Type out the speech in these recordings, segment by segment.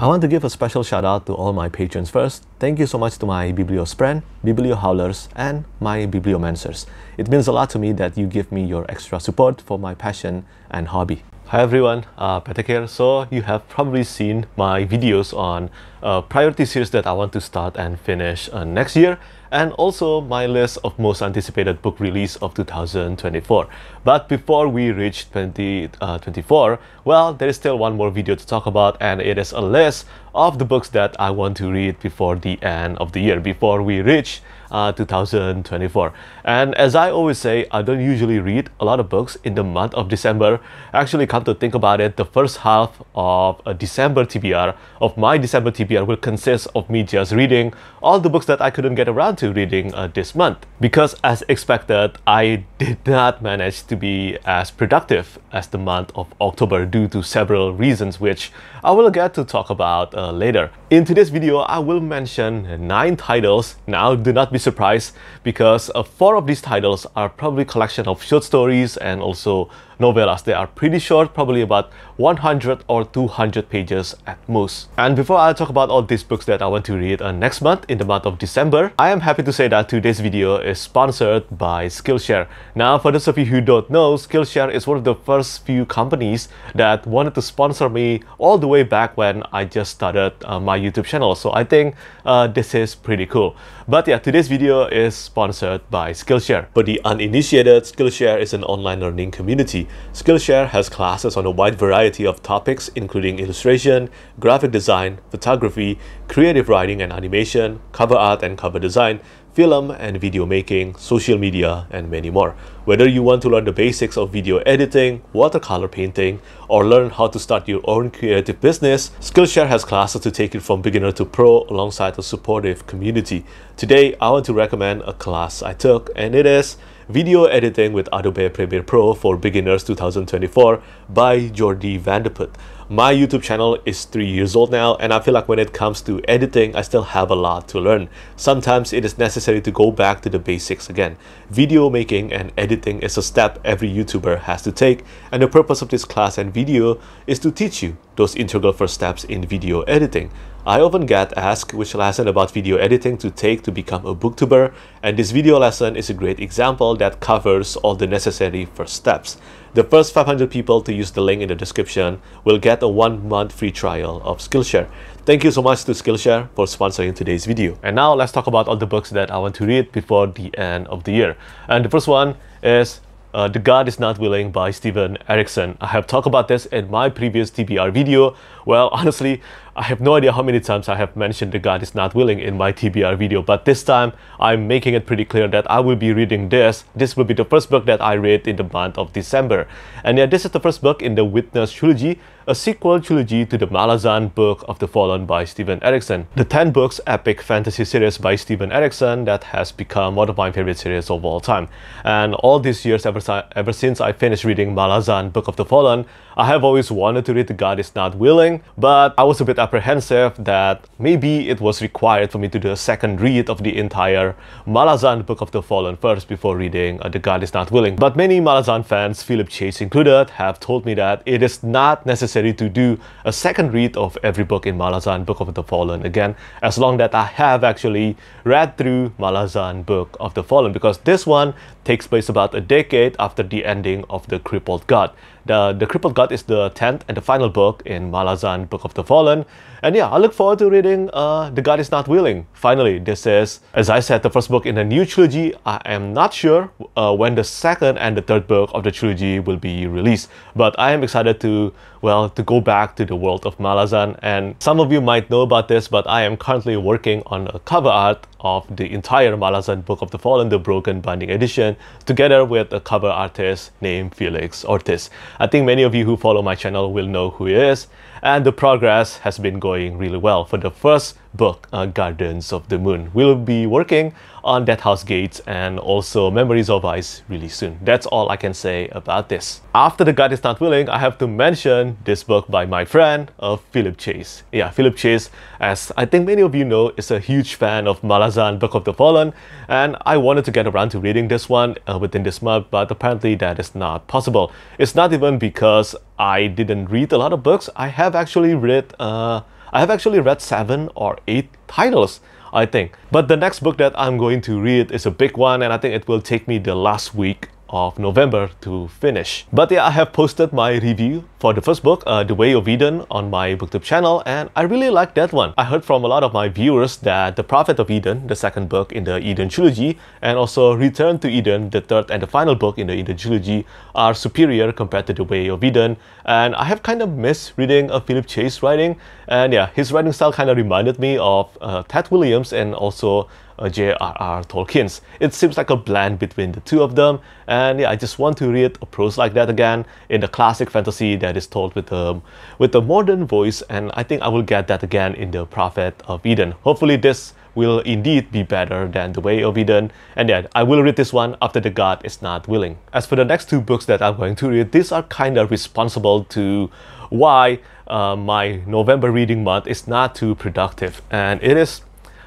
I want to give a special shout out to all my patrons first. Thank you so much to my Bibliospren, Biblio Howlers, and my Bibliomancers. It means a lot to me that you give me your extra support for my passion and hobby. Hi everyone, uh, Petrik here. So you have probably seen my videos on uh, priority series that I want to start and finish uh, next year and also my list of most anticipated book release of 2024. But before we reach 2024, uh, well, there is still one more video to talk about and it is a list of the books that I want to read before the end of the year, before we reach uh, 2024. And as I always say, I don't usually read a lot of books in the month of December. Actually, come to think about it, the first half of a December TBR, of my December TBR, will consist of me just reading all the books that I couldn't get around to reading uh, this month. Because as expected, I did not manage to be as productive as the month of October due to several reasons, which I will get to talk about uh, later. In today's video, I will mention 9 titles. Now, do not be surprised because uh, 4 of these titles are probably collection of short stories and also novellas. They are pretty short, probably about 100 or 200 pages at most. And before I talk about all these books that I want to read uh, next month, in the month of December, I am happy to say that today's video is sponsored by Skillshare. Now, for those of you who don't know, Skillshare is one of the first few companies that wanted to sponsor me all the way back when I just started uh, my YouTube channel. So I think uh, this is pretty cool. But yeah, today's video is sponsored by Skillshare. For the uninitiated, Skillshare is an online learning community Skillshare has classes on a wide variety of topics including illustration, graphic design, photography, creative writing and animation, cover art and cover design, film and video making, social media, and many more. Whether you want to learn the basics of video editing, watercolor painting, or learn how to start your own creative business, Skillshare has classes to take you from beginner to pro alongside a supportive community. Today, I want to recommend a class I took, and it is Video Editing with Adobe Premiere Pro for Beginners 2024 by Jordi van de Put. My YouTube channel is three years old now, and I feel like when it comes to editing, I still have a lot to learn. Sometimes it is necessary to go back to the basics again. Video making and editing is a step every YouTuber has to take, and the purpose of this class and video is to teach you those integral first steps in video editing. I often get asked which lesson about video editing to take to become a booktuber, and this video lesson is a great example that covers all the necessary first steps. The first 500 people to use the link in the description will get a one month free trial of Skillshare. Thank you so much to Skillshare for sponsoring today's video. And now let's talk about all the books that I want to read before the end of the year. And the first one is uh, The God is Not Willing by Steven Erikson. I have talked about this in my previous TBR video. Well, honestly, I have no idea how many times I have mentioned The God is Not Willing in my TBR video, but this time I'm making it pretty clear that I will be reading this. This will be the first book that I read in the month of December. And yeah, this is the first book in the Witness trilogy, a sequel trilogy to the Malazan Book of the Fallen by Steven Erikson. The 10 books epic fantasy series by Steven Erikson that has become one of my favorite series of all time. And all these years ever, ever since I finished reading Malazan Book of the Fallen, I have always wanted to read The God is Not Willing, but I was a bit apprehensive that maybe it was required for me to do a second read of the entire Malazan Book of the Fallen first before reading uh, The God is Not Willing. But many Malazan fans, Philip Chase included, have told me that it is not necessary to do a second read of every book in Malazan Book of the Fallen again, as long that I have actually read through Malazan Book of the Fallen, because this one takes place about a decade after the ending of The Crippled God. The, the Crippled God is the 10th and the final book in Malazan Book of the Fallen. And yeah, I look forward to reading uh, The God is Not Willing. Finally, this is, as I said, the first book in the new trilogy. I am not sure uh, when the second and the third book of the trilogy will be released. But I am excited to, well, to go back to the world of Malazan. And some of you might know about this, but I am currently working on a cover art of the entire Malazan Book of the Fallen, the Broken Binding Edition, together with a cover artist named Felix Ortiz. I think many of you who follow my channel will know who he is, and the progress has been going really well. For the first book, uh, Gardens of the Moon, we'll be working on Dead House Gates and also Memories of Ice really soon. That's all I can say about this. After The God is Not Willing, I have to mention this book by my friend, uh, Philip Chase. Yeah, Philip Chase, as I think many of you know, is a huge fan of Malazan Book of the Fallen, and I wanted to get around to reading this one uh, within this month, but apparently that is not possible. It's not even because I didn't read a lot of books. I have actually read uh, I have actually read seven or eight titles. I think. But the next book that I'm going to read is a big one and I think it will take me the last week of November to finish. But yeah, I have posted my review for the first book, uh, The Way of Edan, on my booktube channel, and I really like that one. I heard from a lot of my viewers that The Prophet of Edan, the second book in the Edan trilogy, and also Return to Edan, the third and the final book in the Edan trilogy, are superior compared to The Way of Edan. And I have kind of missed reading a Philip Chase writing, and yeah, his writing style kind of reminded me of uh, Tad Williams and also J.R.R. Tolkien's. It seems like a blend between the two of them, and yeah, I just want to read a prose like that again in the classic fantasy that is told with a with a modern voice, and I think I will get that again in the Prophet of Edan. Hopefully, this will indeed be better than The Way of Edan, and yeah, I will read this one after the God is not willing. As for the next two books that I'm going to read, these are kind of responsible to why uh, my November reading month is not too productive, and it is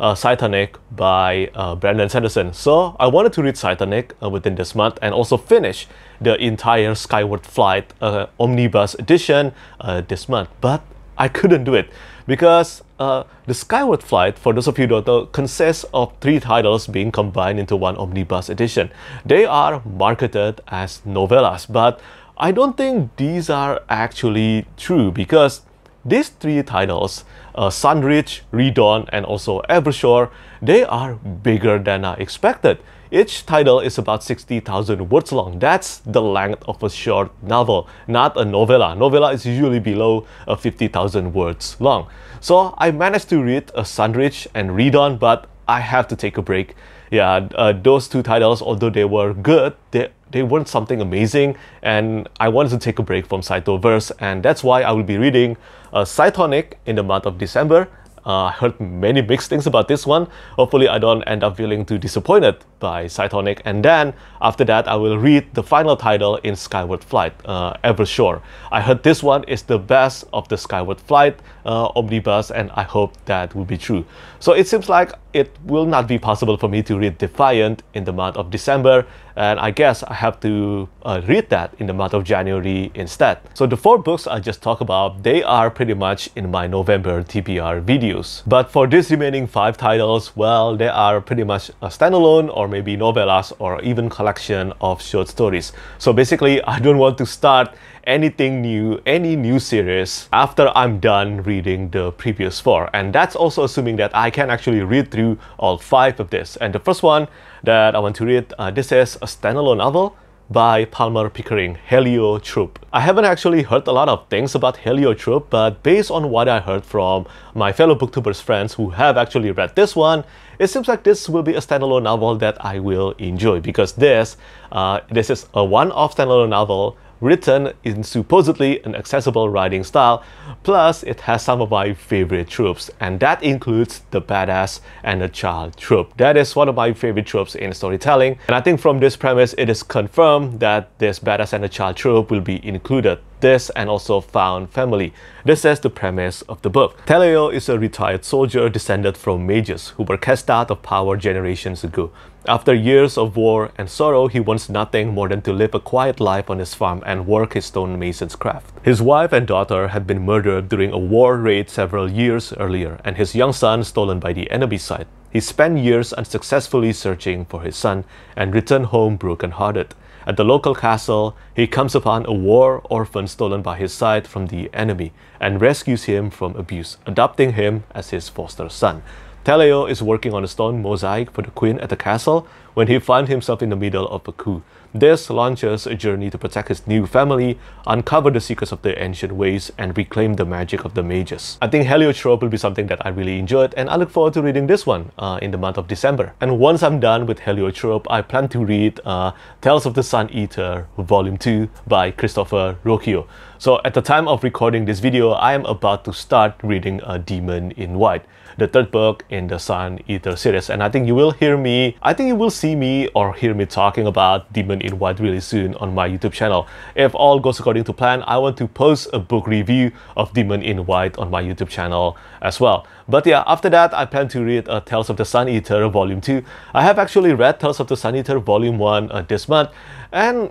uh, Cytonic by uh, Brandon Sanderson. So I wanted to read Cytonic uh, within this month and also finish the entire Skyward Flight uh, Omnibus edition uh, this month. But I couldn't do it because uh, the Skyward Flight, for those of you who don't know, consists of three titles being combined into one omnibus edition. They are marketed as novellas, but I don't think these are actually true because these three titles, uh, Sunreach, Redawn, and also Evershore, they are bigger than I expected. Each title is about 60,000 words long. That's the length of a short novel, not a novella. Novella is usually below uh, 50,000 words long. So I managed to read a Sunreach and Redawn, but I have to take a break. Yeah, uh, those two titles, although they were good, they they weren't something amazing and I wanted to take a break from Cytoverse and that's why I will be reading uh, Cytonic in the month of December. Uh, I heard many mixed things about this one. Hopefully I don't end up feeling too disappointed by Cytonic. And then after that, I will read the final title in Skyward Flight, uh, Evershore. I heard this one is the best of the Skyward Flight uh, omnibus, and I hope that will be true. So it seems like it will not be possible for me to read Defiant in the month of December, and I guess I have to uh, read that in the month of January instead. So the four books I just talked about, they are pretty much in my November TBR videos. But for these remaining five titles, well, they are pretty much a standalone or maybe novellas or even collection of short stories. So basically, I don't want to start anything new, any new series after I'm done reading the previous four. And that's also assuming that I can actually read through all five of this. And the first one that I want to read, uh, this is a standalone novel by Palmer Pickering, Heliotrope. I haven't actually heard a lot of things about Heliotrope, but based on what I heard from my fellow booktubers friends who have actually read this one, it seems like this will be a standalone novel that I will enjoy because this, uh, this is a one-off standalone novel written in supposedly an accessible writing style, plus it has some of my favorite tropes, and that includes the badass and the child trope. That is one of my favorite tropes in storytelling, and I think from this premise it is confirmed that this badass and the child trope will be included this and also found family. This is the premise of the book. Teleo is a retired soldier descended from mages who were cast out of power generations ago. After years of war and sorrow, he wants nothing more than to live a quiet life on his farm and work his stonemason's craft. His wife and daughter had been murdered during a war raid several years earlier, and his young son stolen by the enemy side. He spent years unsuccessfully searching for his son and returned home broken-hearted. At the local castle, he comes upon a war orphan stolen by his side from the enemy and rescues him from abuse, adopting him as his foster son. Teleo is working on a stone mosaic for the queen at the castle when he finds himself in the middle of a coup. This launches a journey to protect his new family, uncover the secrets of the ancient ways, and reclaim the magic of the mages. I think Heliotrope will be something that I really enjoyed, and I look forward to reading this one uh, in the month of December. And once I'm done with Heliotrope, I plan to read uh, Tales of the Sun Eater Volume 2 by Christopher Ruocchio. So at the time of recording this video, I am about to start reading A Demon in White the third book in the Sun Eater series. And I think you will hear me, I think you will see me or hear me talking about Demon in White really soon on my YouTube channel. If all goes according to plan, I want to post a book review of Demon in White on my YouTube channel as well. But yeah, after that, I plan to read uh, Tales of the Sun Eater Volume 2. I have actually read Tales of the Sun Eater Volume 1 uh, this month, and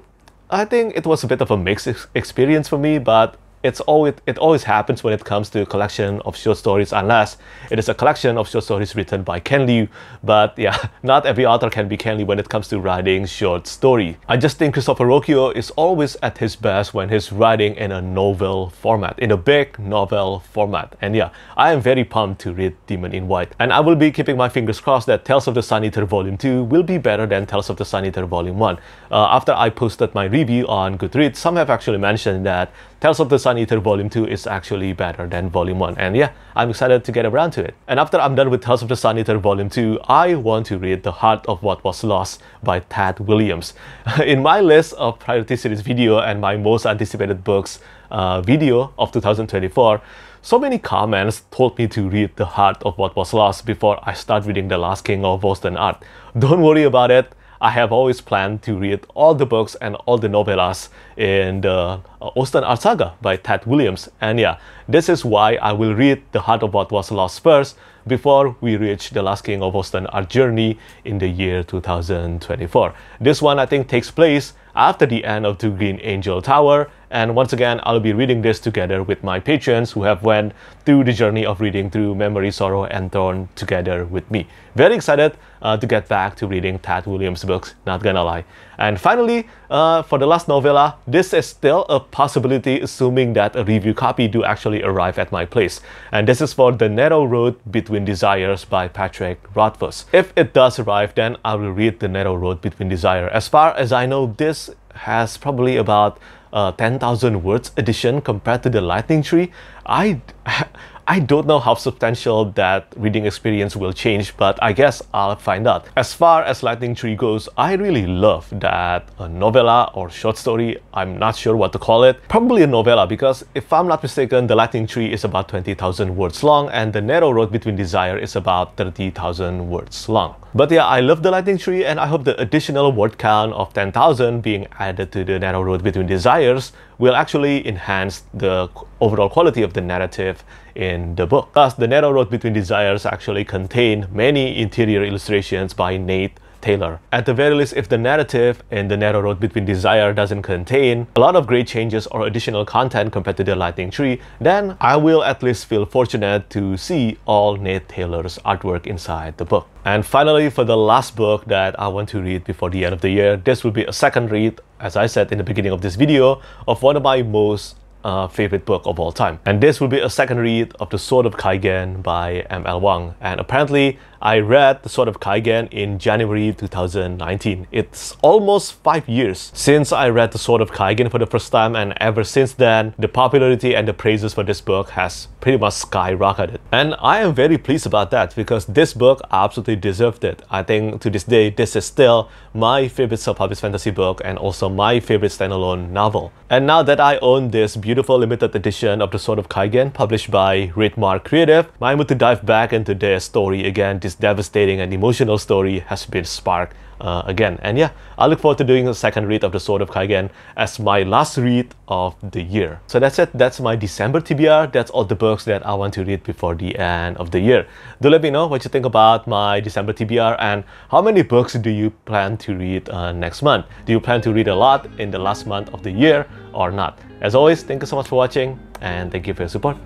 I think it was a bit of a mixed experience for me, but it's always it always happens when it comes to a collection of short stories unless it is a collection of short stories written by Ken Liu. But yeah not every author can be Ken Liu when it comes to writing short story. I just think Christopher Ruocchio is always at his best when he's writing in a novel format in a big novel format. And yeah I am very pumped to read Demon in White. And I will be keeping my fingers crossed that Tales of the Sun Eater Volume 2 will be better than Tales of the Sun Eater Volume 1 uh, after I posted my review on Goodreads some have actually mentioned that Tales of the Sun Eater Volume 2 is actually better than Volume 1. And yeah, I'm excited to get around to it. And after I'm done with Tales of the Sun Eater Volume 2, I want to read The Heart of What Was Lost by Tad Williams. In my list of priority series video and my most anticipated books uh, video of 2024, so many comments told me to read The Heart of What Was Lost before I start reading The Last King of Osten Ard. Don't worry about it. I have always planned to read all the books and all the novellas in the uh, Osten Ard Saga by Tad Williams. And yeah, this is why I will read The Heart of What Was Lost first before we reach The Last King of Osten Ard Journey in the year 2024. This one I think takes place after the end of the Green Angel Tower and once again, I'll be reading this together with my patrons who have went through the journey of reading through Memory, Sorrow, and Thorn together with me. Very excited uh, to get back to reading Tad Williams' books, not gonna lie. And finally, uh, for the last novella, this is still a possibility assuming that a review copy do actually arrive at my place. And this is for The Narrow Road Between Desires by Patrick Rothfuss. If it does arrive, then I will read The Narrow Road Between Desire. As far as I know, this has probably about uh, 10,000 words edition compared to the Lightning Tree, I, I don't know how substantial that reading experience will change, but I guess I'll find out. As far as Lightning Tree goes, I really love that a novella or short story, I'm not sure what to call it, probably a novella because if I'm not mistaken, The Lightning Tree is about 20,000 words long and The Narrow Road Between Desire is about 30,000 words long. But yeah, I love the Lightning Tree and I hope the additional word count of 10,000 being added to the Narrow Road Between Desires will actually enhance the overall quality of the narrative in the book. Thus, the Narrow Road Between Desires actually contain many interior illustrations by Nate Taylor. At the very least, if the narrative in The Narrow Road Between Desire doesn't contain a lot of great changes or additional content compared to The Lightning Tree, then I will at least feel fortunate to see all Nate Taylor's artwork inside the book. And finally, for the last book that I want to read before the end of the year, this will be a second read, as I said in the beginning of this video, of one of my most uh, favorite book of all time. And this will be a second read of The Sword of Kaigen by M.L. Wang. And apparently, I read The Sword of Kaigen in January 2019. It's almost five years since I read The Sword of Kaigen for the first time and ever since then, the popularity and the praises for this book has pretty much skyrocketed. And I am very pleased about that because this book absolutely deserved it. I think to this day, this is still my favorite self-published fantasy book and also my favorite standalone novel. And now that I own this beautiful limited edition of The Sword of Kaigen published by Readmark Creative, I'm able to dive back into their story again this devastating and emotional story has been sparked uh, again. And yeah, I look forward to doing a second read of The Sword of Kaigen as my last read of the year. So that's it. That's my December TBR. That's all the books that I want to read before the end of the year. Do let me know what you think about my December TBR and how many books do you plan to read uh, next month? Do you plan to read a lot in the last month of the year or not? As always, thank you so much for watching and thank you for your support.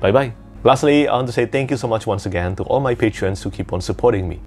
Bye bye. Lastly, I want to say thank you so much once again to all my patrons who keep on supporting me.